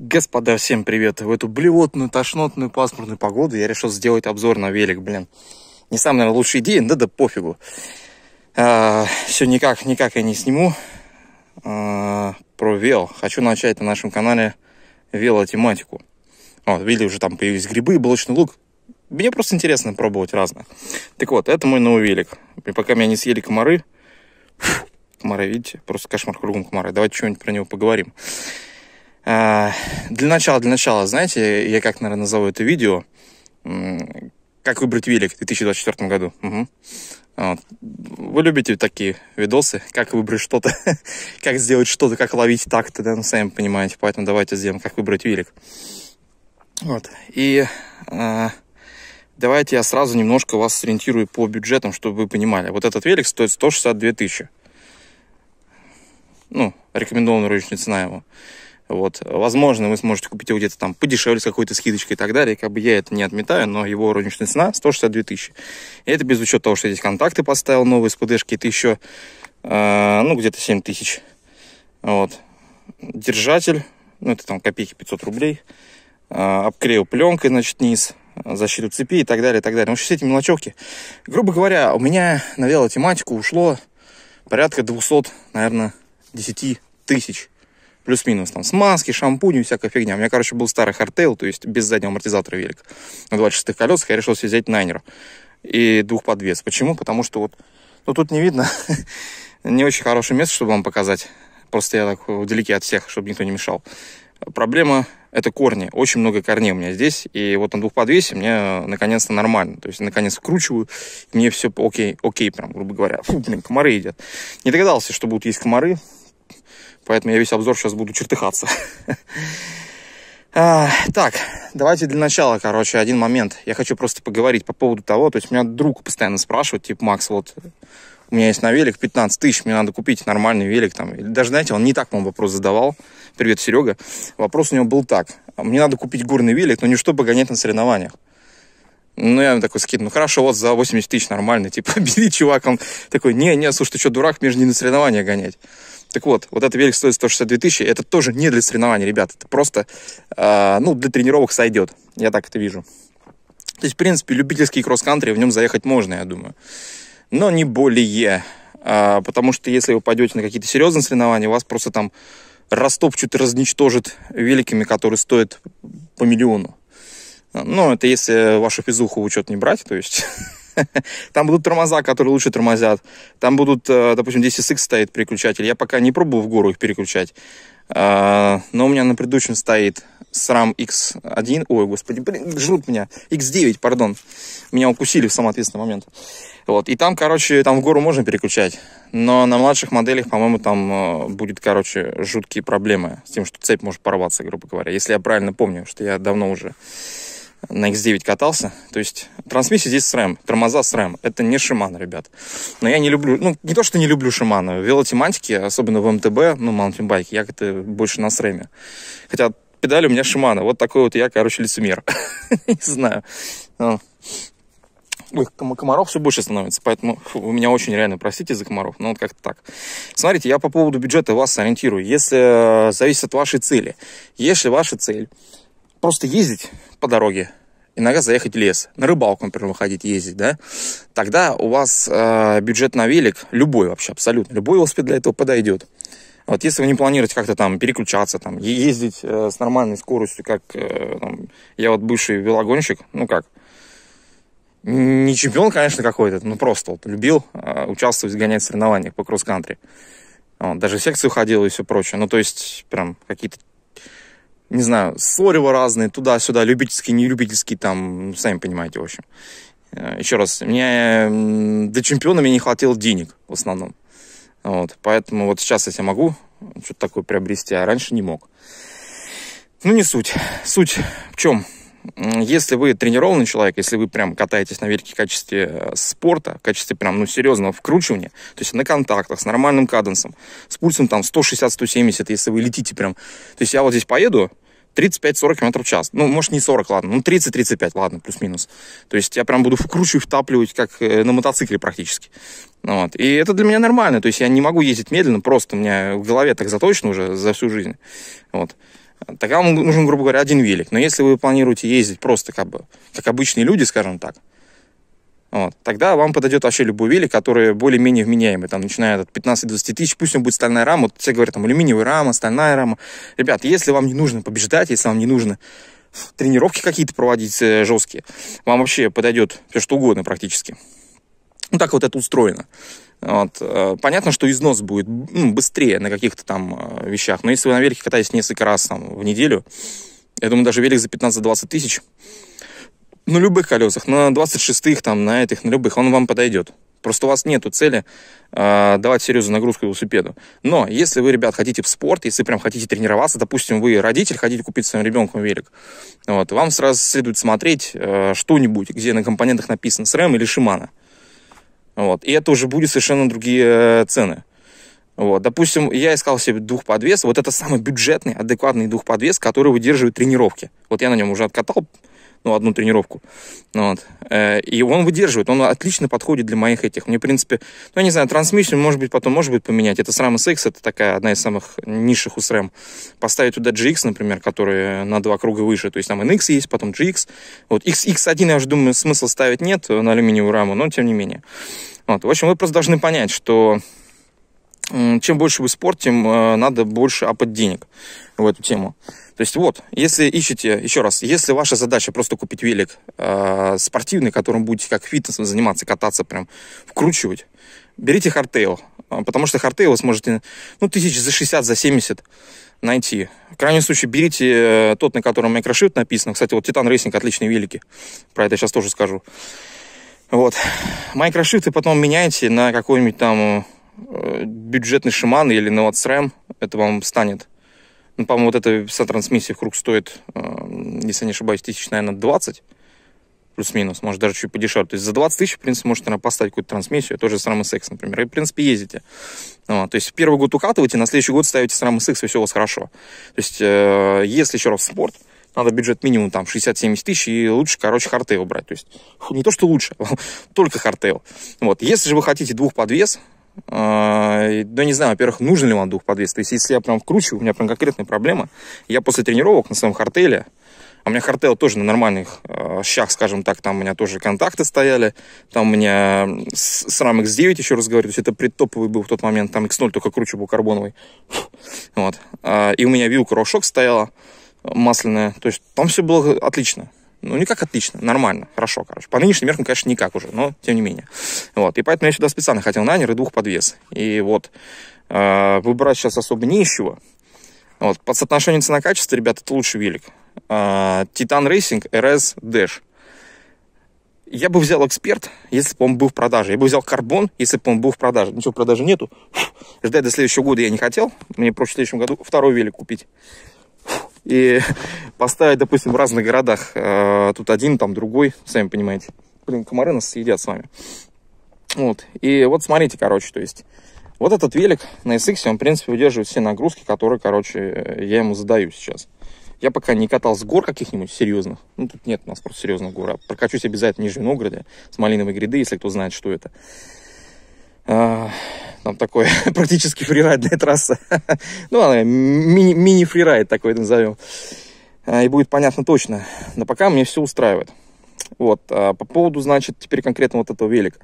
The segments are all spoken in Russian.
Господа, всем привет! В эту блевотную, тошнотную, пасмурную погоду я решил сделать обзор на велик, блин. Не самая, наверное, лучшая идея, да да пофигу. А, все никак, никак я не сниму а, про вел. Хочу начать на нашем канале велотематику. Вот, видели, уже там появились грибы, блочный лук. Мне просто интересно пробовать разное. Так вот, это мой новый велик. И пока меня не съели комары, фу, комары, видите, просто кошмар кругом комары. Давайте что-нибудь про него поговорим. А, для начала, для начала, знаете, я как, наверное, назову это видео, как выбрать велик в 2024 году. Угу. Вот. Вы любите такие видосы, как выбрать что-то, как сделать что-то, как ловить так-то, да, ну, сами понимаете, поэтому давайте сделаем, как выбрать велик. Вот. И э, давайте я сразу немножко вас сориентирую по бюджетам, чтобы вы понимали. Вот этот велик стоит 162 тысячи. Ну, рекомендованная розничная цена его. Вот. Возможно, вы сможете купить его где-то там подешевле с какой-то скидочкой и так далее. Как бы я это не отметаю, но его розничная цена 162 тысячи. И это без учета того, что здесь контакты поставил новые с ПДшки. Это еще, э, ну, где-то 7 тысяч. Вот. Держатель, ну, это там копейки 500 рублей. Э, обклеил пленкой, значит, низ защиту цепи и так далее, и так далее. Ну, все эти мелочевки. Грубо говоря, у меня на велотематику ушло порядка 200, наверное, 10 тысяч плюс-минус, там, смазки, шампунь и всякая фигня. У меня, короче, был старый хардтейл, то есть без заднего амортизатора велик. На 26 колесах я решил себе взять найнер и двухподвес. Почему? Потому что вот, ну, тут не видно, не очень хорошее место, чтобы вам показать. Просто я так вдалеке от всех, чтобы никто не мешал. Проблема – это корни. Очень много корней у меня здесь. И вот на двухподвесе мне наконец-то нормально. То есть, наконец, вкручиваю, мне все окей, окей, прям, грубо говоря. Фу, блин, комары едят. Не догадался, что будут есть комары. Поэтому я весь обзор сейчас буду чертыхаться. А, так, давайте для начала, короче, один момент. Я хочу просто поговорить по поводу того, то есть меня друг постоянно спрашивает, типа, Макс, вот у меня есть на велик 15 тысяч, мне надо купить нормальный велик. Там. Даже, знаете, он не так, по вопрос задавал. Привет, Серега. Вопрос у него был так. Мне надо купить горный велик, но не чтобы гонять на соревнованиях. Ну, я такой скид, ну хорошо, вот за 80 тысяч нормально, типа, бери, чувак. Он такой, не, не, слушай, ты что, дурак, мне же не на соревнования гонять. Так вот, вот этот велик стоит 162 тысячи. Это тоже не для соревнований, ребят. Это просто, э, ну, для тренировок сойдет. Я так это вижу. То есть, в принципе, любительский кросс-кантри, в нем заехать можно, я думаю. Но не более. А, потому что если вы пойдете на какие-то серьезные соревнования, вас просто там растопчут и разничтожат великами, которые стоят по миллиону. Ну, это если вашу физуху в учет не брать, то есть Там будут тормоза, которые лучше тормозят. Там будут, э, допустим, 10 x стоит переключатель. Я пока не пробую в гору их переключать. А, но у меня на предыдущем стоит SRAM X1. Ой, господи, блин, жрут меня. X9, пардон. Меня укусили в самый ответственный момент. Вот. И там, короче, там в гору можно переключать. Но на младших моделях, по-моему, там э, будет, короче, жуткие проблемы с тем, что цепь может порваться, грубо говоря. Если я правильно помню, что я давно уже на X9 катался. То есть трансмиссия здесь SRAM, тормоза SRAM. Это не Shimano, ребят. Но я не люблю, ну, не то, что не люблю Shimano. В велотематике, особенно в МТБ, ну, маунтинбайке, я как-то больше на SRAM. Хотя педали у меня Shimano. Вот такой вот я, короче, лицемер. не знаю. Ну. Ой, комаров все больше становится, поэтому вы меня очень реально простите за комаров, но вот как-то так. Смотрите, я по поводу бюджета вас ориентирую. Если э, зависит от вашей цели. Если ваша цель просто ездить по дороге, иногда заехать в лес, на рыбалку, например, выходить, ездить, да, тогда у вас э, бюджет на велик, любой вообще, абсолютно, любой велосипед для этого подойдет. Вот если вы не планируете как-то там переключаться, там, ездить э, с нормальной скоростью, как э, там, я вот бывший велогонщик, ну как, не чемпион, конечно, какой-то, но просто вот, любил э, участвовать, гонять в соревнованиях по кросс-кантри. Вот, даже в секцию ходил и все прочее. Ну, то есть, прям какие-то не знаю, слорево разные, туда-сюда, любительские, нелюбительские, там, сами понимаете, в общем. Э, Еще раз, мне до чемпиона мне не хватило денег в основном. Вот, поэтому вот сейчас я могу что-то такое приобрести, а раньше не мог. Ну, не суть. Суть в чем? Если вы тренированный человек, если вы прям катаетесь на велике в качестве э, спорта, в качестве прям, ну, серьезного вкручивания, то есть на контактах, с нормальным каденсом, с пульсом там 160-170, если вы летите прям. То есть я вот здесь поеду, 35-40 км в час. Ну, может, не 40, ладно, ну, 30-35, ладно, плюс-минус. То есть я прям буду вкручивать, втапливать, как э, на мотоцикле практически. Ну вот. И это для меня нормально. То есть я не могу ездить медленно, просто у меня в голове так заточено уже за всю жизнь. Вот. Тогда вам нужен, грубо говоря, один велик. Но если вы планируете ездить просто как бы, как обычные люди, скажем так, вот, тогда вам подойдет вообще любой велик, который более-менее вменяемый, там, начиная от 15-20 тысяч, пусть он будет стальная рама, вот все говорят, там, алюминиевая рама, стальная рама. Ребят, если вам не нужно побеждать, если вам не нужно тренировки какие-то проводить э, жесткие, вам вообще подойдет все что угодно практически. Ну, так вот это устроено. Вот. Э, понятно, что износ будет ну, быстрее на каких-то там э, вещах, но если вы на велике катаетесь несколько раз там, в неделю, я думаю, даже велик за 15-20 тысяч, на любых колесах, на 26-х, там, на этих, на любых, он вам подойдет. Просто у вас нет цели э, давать серьезную нагрузку велосипеду. Но если вы, ребят, хотите в спорт, если прям хотите тренироваться, допустим, вы родитель, хотите купить своему ребенку велик, вот, вам сразу следует смотреть э, что-нибудь, где на компонентах написано SRAM или Shimano. Вот. И это уже будет совершенно другие э, цены. Вот. Допустим, я искал себе двухподвес. Вот это самый бюджетный, адекватный двухподвес, который выдерживает тренировки. Вот я на нем уже откатал ну, одну тренировку. Вот. Э, и он выдерживает, он отлично подходит для моих этих. Мне, в принципе, ну, я не знаю, трансмиссию, может быть, потом, может быть, поменять. Это SRAM SX, это такая одна из самых низших у SRAM. Поставить туда GX, например, который на два круга выше. То есть там NX есть, потом GX. Вот X, X1, я уже думаю, смысла ставить нет на алюминиевую раму, но тем не менее. Вот. В общем, вы просто должны понять, что чем больше вы спорт, тем э, надо больше апать денег в эту тему. То есть вот, если ищете, еще раз, если ваша задача просто купить велик э, спортивный, которым будете как фитнесом заниматься, кататься, прям вкручивать, берите хардтейл, а, потому что хардтейл вы сможете, ну, тысяч за 60, за 70 найти. В крайнем случае, берите э, тот, на котором Microshift написано. Кстати, вот Titan Racing отличные велики. Про это сейчас тоже скажу. Вот. Microshift ы потом меняете на какой-нибудь там э, бюджетный Shimano или на вот SRAM. Это вам станет ну, по-моему, вот эта вся трансмиссия вкруг стоит, э, если не ошибаюсь, тысяч, наверное, 20 плюс-минус, может даже чуть подешевле. То есть за 20 тысяч, в принципе, можете наверное, поставить какую-то трансмиссию, тоже SRAM SX, например, и, в принципе, ездите. Вот, то есть первый год укатываете, на следующий год ставите SRAM SX, и все у вас хорошо. То есть э, если еще раз спорт, надо бюджет минимум там 60-70 тысяч, и лучше, короче, хардтейл брать. То есть не то, что лучше, только хардтейл. Вот. Если же вы хотите двухподвес, а, да не знаю, во-первых, нужен ли вам двухподвес. То есть, если я прям вкручиваю, у меня прям конкретная проблема. Я после тренировок на своем хардтейле, а у меня хардтейл тоже на нормальных э, щах, скажем так, там у меня тоже контакты стояли, там у меня SRAM X9, еще раз говорю, то есть это предтоповый был в тот момент, там X0 только круче был карбоновый. Вот. А, и у меня вилка RockShox стояла масляная, то есть там все было отлично. Ну, не как отлично, нормально, хорошо, короче. По нынешним меркам, конечно, никак уже, но тем не менее. Вот, и поэтому я сюда специально хотел найнер и двухподвес. И вот, э, выбирать сейчас особо не. Вот, по соотношению цена-качество, ребята, это лучший велик. Titan Racing RS Dash. Я бы взял эксперт, если бы он был в продаже. Я бы взял карбон, если бы он был в продаже. Ничего в продаже нету. Ждать до следующего года я не хотел. Мне проще в следующем году второй велик купить и поставить, допустим, в разных городах. Э, тут один, там другой, сами понимаете. Блин, комары нас съедят с вами. Вот. И вот смотрите, короче, то есть вот этот велик на SX, он, в принципе, выдерживает все нагрузки, которые, короче, я ему задаю сейчас. Я пока не катал с гор каких-нибудь серьезных. Ну, тут нет у нас просто серьезных гор. А прокачусь обязательно в Нижнем Новгороде с Малиновой гряды, если кто знает, что это. А, там такой практически фрирайдная трасса. ну, она мини, мини-фрирайд такой назовем. А, и будет понятно точно. Но пока мне все устраивает. Вот, а по поводу, значит, теперь конкретно вот этого велика.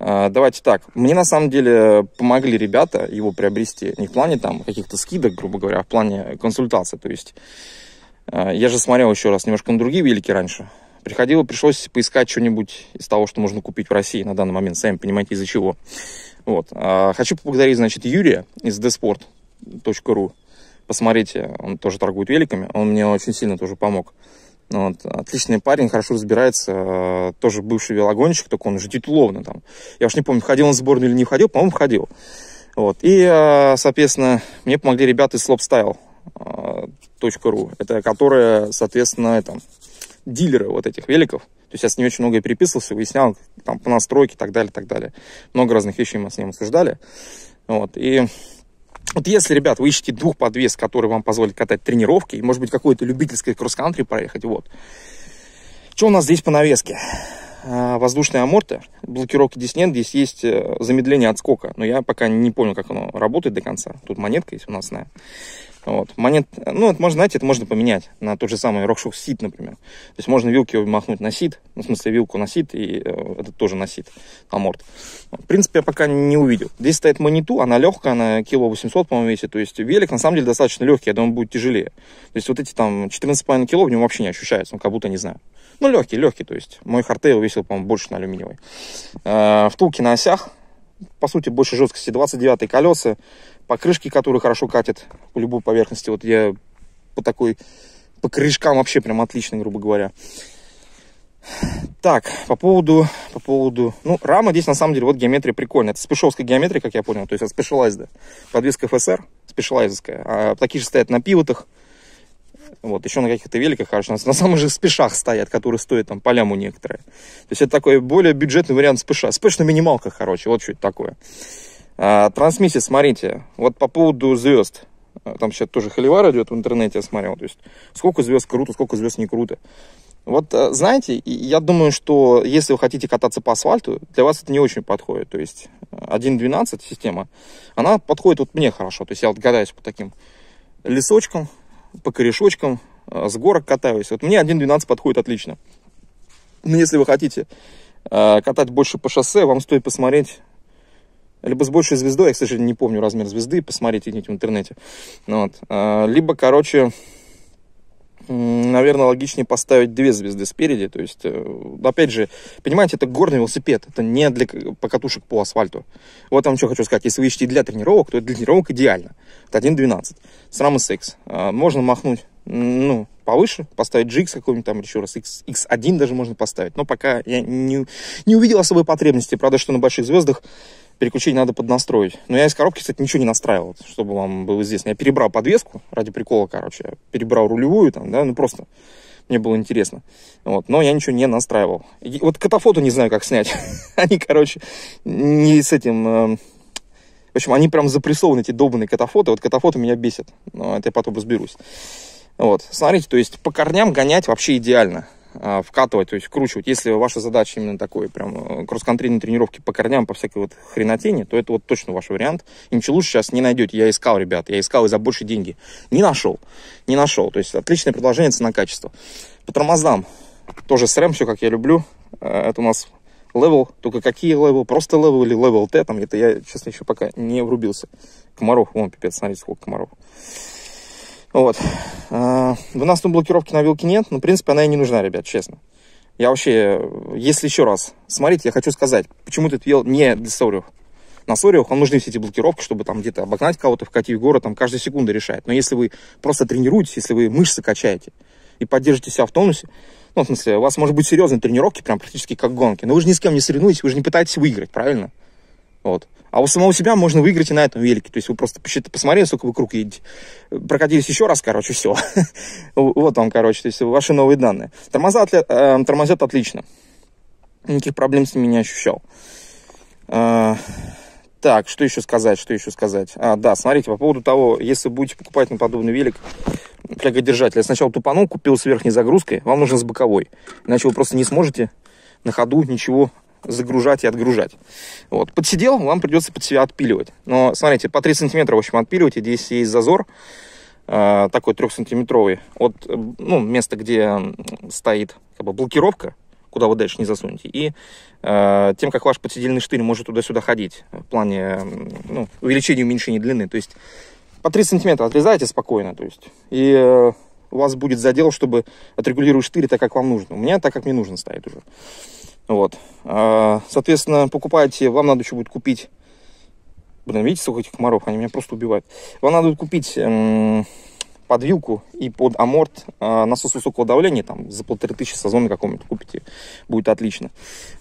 Давайте так, мне на самом деле помогли ребята его приобрести, не в плане там каких-то скидок, грубо говоря, а в плане консультации. То есть я же смотрел еще раз немножко на другие велики раньше. Приходило, пришлось поискать что-нибудь из того, что можно купить в России на данный момент, сами понимаете, из-за чего. Вот. А, хочу поблагодарить, значит, Юрия из desport.ru. Посмотрите, он тоже торгует великами, он мне очень сильно тоже помог. Вот. Отличный парень, хорошо разбирается, а, тоже бывший велогонщик, только он уже титуловно там. Я уж не помню, входил он в сборную или не входил, по-моему, входил. Вот. И, а, соответственно, мне помогли ребята из slopestyle.ru, это которые, соответственно, это, дилеры вот этих великов. То есть я с ним очень много переписывался, выяснял там по настройке и так далее, так далее. Много разных вещей мы с ним обсуждали. Вот. И вот если, ребят, вы ищете двух подвес, которые вам позволят катать тренировки, и, может быть, какое-то любительское кросс-кантри проехать, вот. Что у нас здесь по навеске? А, воздушные аморты, блокировки здесь нет, здесь есть э, замедление отскока, но я пока не понял, как оно работает до конца. Тут монетка есть у нас, на. Вот. Монет, ну, это можно, знаете, это можно поменять на тот же самый Rockshox сит, например. То есть можно вилки махнуть на сит, ну, в смысле вилку на сит, и э, это тоже на сит, аморт. В принципе, я пока не увидел. Здесь стоит Manitou, она легкая, она кило 800, по-моему, весит. То есть велик, на самом деле, достаточно легкий, я думаю, будет тяжелее. То есть вот эти там 14,5 кило в нем вообще не ощущается, он как будто, не знаю. Ну, легкий, легкий, то есть мой хардтейл весил, по-моему, больше на алюминиевой. Э, втулки на осях, по сути, больше жесткости. 29 колеса, покрышки, которые хорошо катят по любой поверхности. Вот я по такой, по крышкам вообще прям отлично, грубо говоря. Так, по поводу, по поводу, ну, рама здесь на самом деле, вот геометрия прикольная. Это спешовская геометрия, как я понял, то есть это Specialized. Подвеска FSR, спешалайзовская. А такие же стоят на пивотах, вот, еще на каких-то великах, короче, на, на самых же спешах стоят, которые стоят там по ляму некоторые. То есть это такой более бюджетный вариант спеша. Спеш на минималках, короче, вот что это такое. А, трансмиссия, смотрите, вот по поводу звезд. А, там сейчас тоже холивар идет в интернете, я смотрел. То есть сколько звезд круто, сколько звезд не круто. Вот, а, знаете, я думаю, что если вы хотите кататься по асфальту, для вас это не очень подходит. То есть 1.12 система, она подходит вот мне хорошо. То есть я вот катаюсь по таким лесочкам, по корешочкам, с горок катаюсь. Вот мне 1.12 подходит отлично. Но если вы хотите катать больше по шоссе, вам стоит посмотреть либо с большей звездой, я, к сожалению, не помню размер звезды, посмотрите где в интернете. Ну вот. А, либо, короче, наверное, логичнее поставить две звезды спереди. То есть, э, опять же, понимаете, это горный велосипед, это не для покатушек по асфальту. Вот вам что хочу сказать, если вы ищете для тренировок, то для тренировок идеально. Это 1.12 с рамы X. А, можно махнуть, ну, повыше, поставить GX какой-нибудь там, еще раз, X, X1 даже можно поставить. Но пока я не, не увидел особой потребности. Правда, что на больших звездах переключение надо поднастроить. Но я из коробки, кстати, ничего не настраивал, чтобы вам было известно. Я перебрал подвеску ради прикола, короче. Я перебрал рулевую там, да, ну просто мне было интересно. Вот, но я ничего не настраивал. И вот катафото не знаю, как снять. Они, короче, не с этим... Э, в общем, они прям запрессованы, эти долбанные катафоты. Вот катафоты меня бесят. Но это я потом разберусь. Вот, смотрите, то есть по корням гонять вообще идеально. А, вкатывать, то есть вкручивать. Если ваша задача именно такой, прям э, кросс-контрольные тренировки по корням, по всякой вот хренотени, то это вот точно ваш вариант. И ничего лучше сейчас не найдете. Я искал, ребят, я искал и за больше деньги. Не нашел, не нашел. То есть отличное предложение цена-качество. По тормозам тоже SRAM, все как я люблю. Э, это у нас Level, только какие Level, просто Level или Level T, там это я, честно, еще пока не врубился. Комаров, вон, пипец, смотрите, сколько комаров. Вот. А, выносной блокировки на вилке нет, но, в принципе, она и не нужна, ребят, честно. Я вообще, если еще раз, смотрите, я хочу сказать, почему этот вел не для сориев. На сориях вам нужны все эти блокировки, чтобы там где-то обогнать кого-то, вкатить в город, там каждая секунда решает. Но если вы просто тренируетесь, если вы мышцы качаете и поддержите себя в тонусе, ну, в смысле, у вас может быть серьезные тренировки, прям практически как гонки, но вы же ни с кем не соревнуетесь, вы же не пытаетесь выиграть, правильно? Вот. А у самого себя можно выиграть и на этом велике. То есть вы просто посмотрели, сколько вы круг едете. Прокатились еще раз, короче, все. вот он, короче, то есть ваши новые данные. Тормоза э, тормозят отлично. Никаких проблем с ними не ощущал. Э, так, что еще сказать, что еще сказать? А, да, смотрите, по поводу того, если будете покупать на подобный велик, флягодержатель, я сначала тупанул, купил с верхней загрузкой, вам нужно с боковой. Иначе вы просто не сможете на ходу ничего загружать и отгружать. Вот. Подсидел, вам придется под себя отпиливать. Но, смотрите, по 3 сантиметра, в общем, отпиливайте. Здесь есть зазор, э, такой 3-сантиметровый, от ну, места, где стоит как бы, блокировка, куда вы дальше не засунете. И э, тем, как ваш подсидельный штырь может туда-сюда ходить в плане ну, увеличения и уменьшения длины. То есть по 3 сантиметра отрезаете спокойно. То есть, и э, у вас будет задел, чтобы отрегулировать штырь так, как вам нужно. У меня так, как мне нужно стоит уже. Вот. А, соответственно, покупаете, вам надо еще будет купить... Блин, видите, сколько этих комаров, они меня просто убивают. Вам надо купить эм, под и под аморт э, насос высокого давления, там, за полторы тысячи сезона каком-нибудь купите, будет отлично.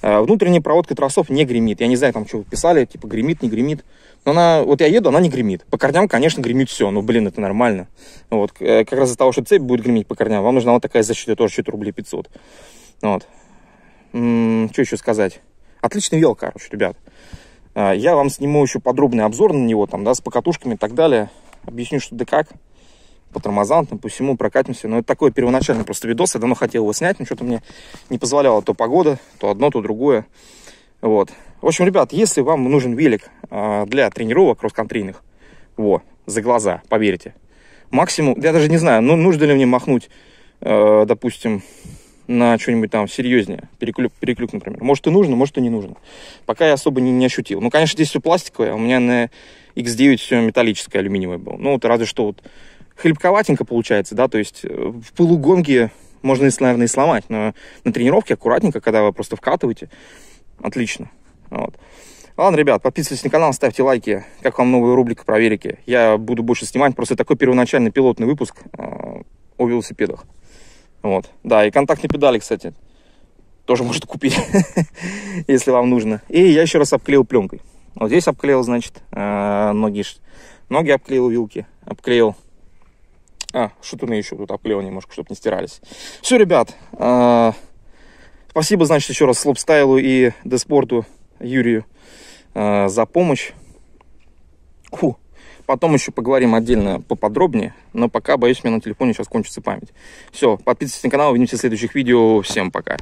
Э, внутренняя проводка тросов не гремит. Я не знаю, там, что вы писали, типа, гремит, не гремит. Но она, вот я еду, она не гремит. По корням, конечно, гремит все, но, блин, это нормально. Вот, э, как раз из-за того, что цепь будет греметь по корням, вам нужна вот такая защита, тоже 4 рублей 500. Вот что еще сказать? Отличный вел, короче, ребят. А, я вам сниму еще подробный обзор на него, там, да, с покатушками и так далее. Объясню, что да как. По тормозам, там, по всему прокатимся. Но это такой первоначальный просто видос. Я давно хотел его снять, но что-то мне не позволяло то погода, то одно, то другое. Вот. В общем, ребят, если вам нужен велик а, для тренировок кросс-контрийных, во, за глаза, поверьте. максимум, я даже не знаю, ну, нужно ли мне махнуть, э, допустим, на что-нибудь там серьезнее, переклюк, переклюк, например. Может и нужно, может и не нужно. Пока я особо не, не ощутил. Ну, конечно, здесь все пластиковое, у меня на X9 все металлическое, алюминиевое было. Ну, вот разве что вот хлебковатенько получается, да, то есть э, в полугонке можно, наверное, и сломать, но на тренировке аккуратненько, когда вы просто вкатываете, отлично. Вот. Ладно, ребят, подписывайтесь на канал, ставьте лайки. Как вам новая рубрика про велики? Я буду больше снимать. Просто такой первоначальный пилотный выпуск э, о велосипедах. Вот. Да, и контактные педали, кстати, тоже можете купить, если вам нужно. И я еще раз обклеил пленкой. Вот здесь обклеил, значит, э, ноги, ноги обклеил, вилки обклеил. А, шутуны еще тут обклеил немножко, чтобы не стирались. Все, ребят, э, спасибо, значит, еще раз Слопстайлу и Деспорту Юрию э, за помощь. Фу. Потом еще поговорим отдельно поподробнее, но пока, боюсь, у меня на телефоне сейчас кончится память. Все, подписывайтесь на канал, увидимся в следующих видео. Всем пока.